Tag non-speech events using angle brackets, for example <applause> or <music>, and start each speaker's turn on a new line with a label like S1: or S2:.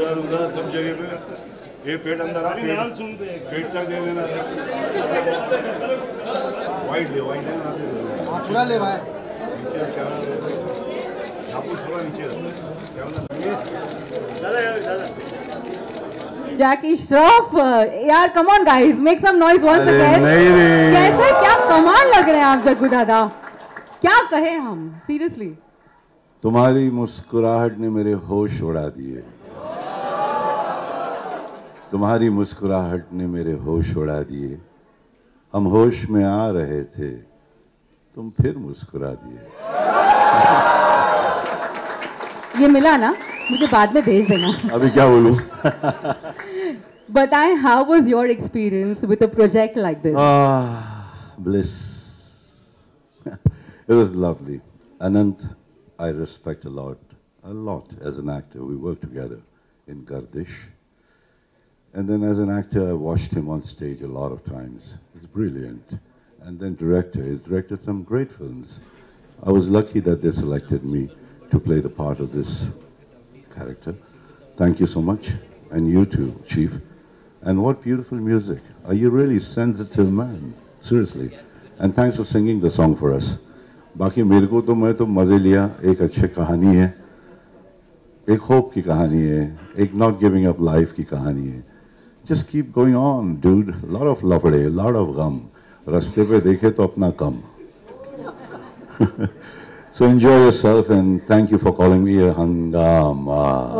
S1: इधर उधर सब जगह पे ये पेट अंदर आ पेट पेट तक दे देना वाइट ले वाइट देना दे
S2: पूरा ले भाई
S1: नीचे कैमरा छापू थोड़ा नीचे
S3: जैकी श्रॉफ यार come on guys make
S4: some
S3: noise
S4: once again
S3: कैसे क्या कमाल लग रहे हैं आप जग्गू दादा। क्या कहे हम सीरियसली
S4: तुम्हारी मुस्कुराहट ने मेरे होश उड़ा दिए। तुम्हारी मुस्कुराहट ने मेरे होश उड़ा दिए हम होश में आ रहे थे तुम फिर मुस्कुरा दिए
S3: ये मिला ना मुझे बाद में भेज देना
S4: अभी क्या बोलूँ
S3: बताएँ how was your experience with a project like
S4: this bliss. it was lovely. Anant, I respect a lot, a lot as an actor. We worked together in Gardish. And then as an actor, I watched him on stage a lot of times. He's brilliant. And then director, he's directed some great films. I was lucky that they selected me to play the part of this character. Thank you so much. And you too, Chief. And what beautiful music. Are you really sensitive man? Seriously. And thanks for singing the song for us. बाकी मेरे को तो मैं तो मज़े लिया एक अच्छी कहानी है एक होप की कहानी है एक नॉट गिविंग अप लाइफ की कहानी है Just keep going on dude lot of लफड़े lot of gum रास्ते पे देखे तो अपना कम <laughs> so enjoy yourself and thank you for calling me a hangama.
S3: ओहो